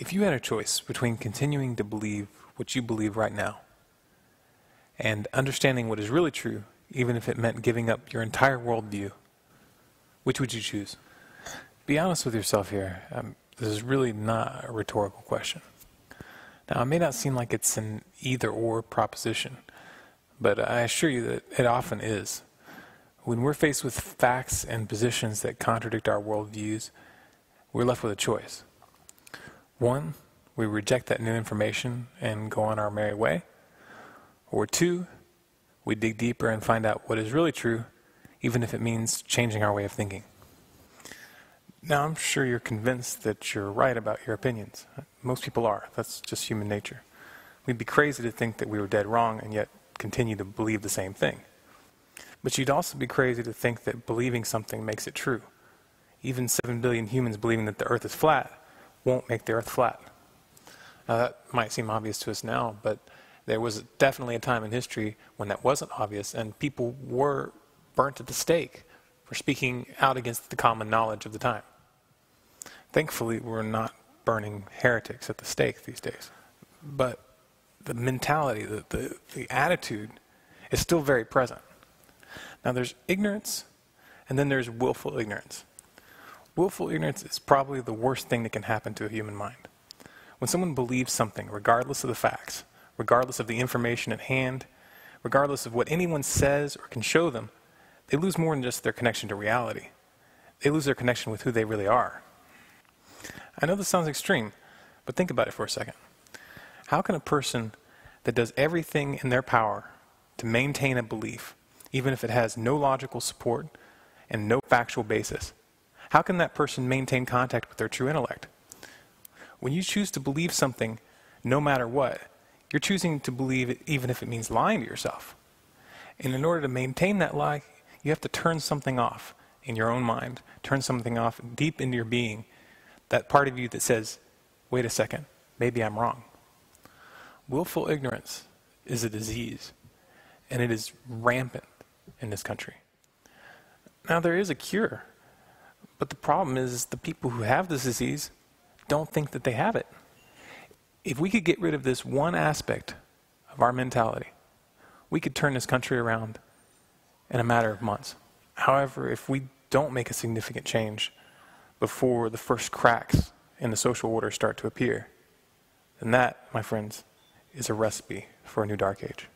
If you had a choice between continuing to believe what you believe right now and understanding what is really true, even if it meant giving up your entire worldview, which would you choose? Be honest with yourself here. Um, this is really not a rhetorical question. Now, it may not seem like it's an either or proposition, but I assure you that it often is. When we're faced with facts and positions that contradict our worldviews, we're left with a choice. One, we reject that new information and go on our merry way. Or two, we dig deeper and find out what is really true, even if it means changing our way of thinking. Now, I'm sure you're convinced that you're right about your opinions. Most people are. That's just human nature. We'd be crazy to think that we were dead wrong and yet continue to believe the same thing. But you'd also be crazy to think that believing something makes it true. Even 7 billion humans believing that the earth is flat won't make the earth flat. Now, that might seem obvious to us now, but there was definitely a time in history when that wasn't obvious, and people were burnt at the stake for speaking out against the common knowledge of the time. Thankfully, we're not burning heretics at the stake these days. But the mentality, the, the, the attitude is still very present. Now, there's ignorance, and then there's willful ignorance. Willful ignorance is probably the worst thing that can happen to a human mind. When someone believes something, regardless of the facts, regardless of the information at hand, regardless of what anyone says or can show them, they lose more than just their connection to reality. They lose their connection with who they really are. I know this sounds extreme, but think about it for a second. How can a person that does everything in their power to maintain a belief, even if it has no logical support and no factual basis, how can that person maintain contact with their true intellect? When you choose to believe something, no matter what, you're choosing to believe it even if it means lying to yourself. And in order to maintain that lie, you have to turn something off in your own mind, turn something off deep into your being, that part of you that says, wait a second, maybe I'm wrong. Willful ignorance is a disease, and it is rampant in this country. Now, there is a cure, but the problem is the people who have this disease don't think that they have it. If we could get rid of this one aspect of our mentality, we could turn this country around in a matter of months. However, if we don't make a significant change before the first cracks in the social order start to appear, then that, my friends, is a recipe for a new dark age.